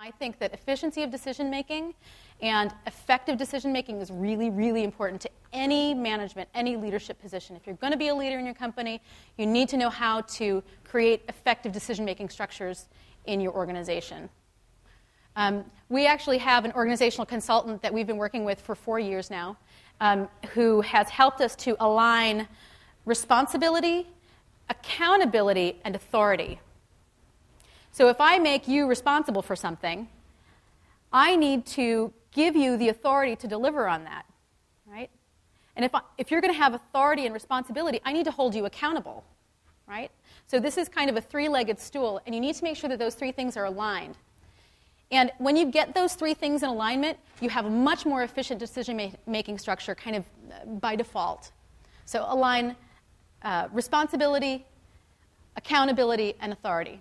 I think that efficiency of decision making and effective decision making is really, really important to any management, any leadership position. If you're going to be a leader in your company, you need to know how to create effective decision making structures in your organization. Um, we actually have an organizational consultant that we've been working with for four years now um, who has helped us to align responsibility, accountability, and authority so if I make you responsible for something, I need to give you the authority to deliver on that, right? And if, I, if you're going to have authority and responsibility, I need to hold you accountable, right? So this is kind of a three legged stool, and you need to make sure that those three things are aligned. And when you get those three things in alignment, you have a much more efficient decision making structure kind of uh, by default. So align uh, responsibility, accountability, and authority.